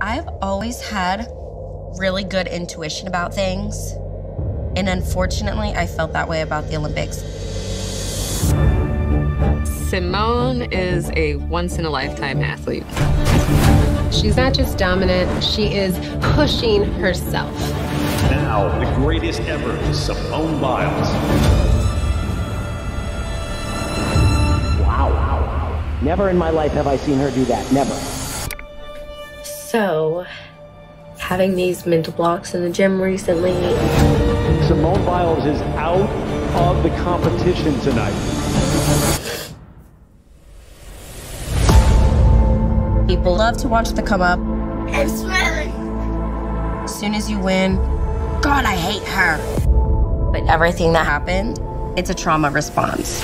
I've always had really good intuition about things. And unfortunately, I felt that way about the Olympics. Simone is a once in a lifetime athlete. She's not just dominant, she is pushing herself. Now, the greatest ever, Simone Biles. Wow. Never in my life have I seen her do that. Never. So, having these mental blocks in the gym recently. Simone Biles is out of the competition tonight. People love to watch the come up. I'm smiling. As soon as you win, God, I hate her. But everything that happened, it's a trauma response.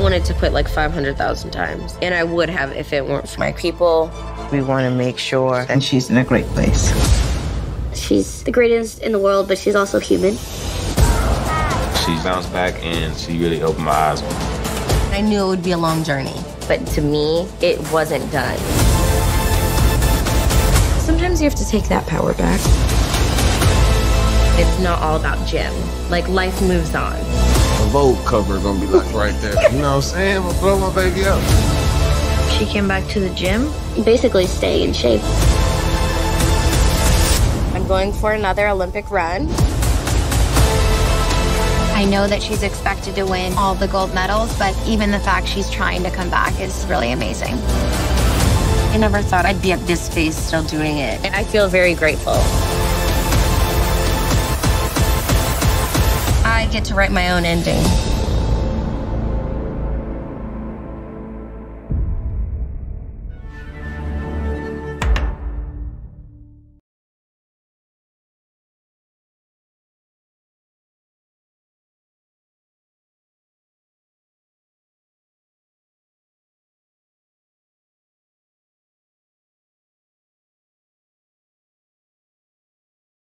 Wanted to quit like 500,000 times, and I would have if it weren't for my people. We want to make sure that she's in a great place. She's the greatest in the world, but she's also human. She bounced back and she really opened my eyes. I knew it would be a long journey, but to me, it wasn't done. Sometimes you have to take that power back. It's not all about gym. Like, life moves on. A Vogue cover gonna be like right there. You know what I'm saying? I'm gonna blow my baby up. She came back to the gym, basically stay in shape. I'm going for another Olympic run. I know that she's expected to win all the gold medals, but even the fact she's trying to come back is really amazing. I never thought I'd be at this phase still doing it. I feel very grateful. Get to write my own ending.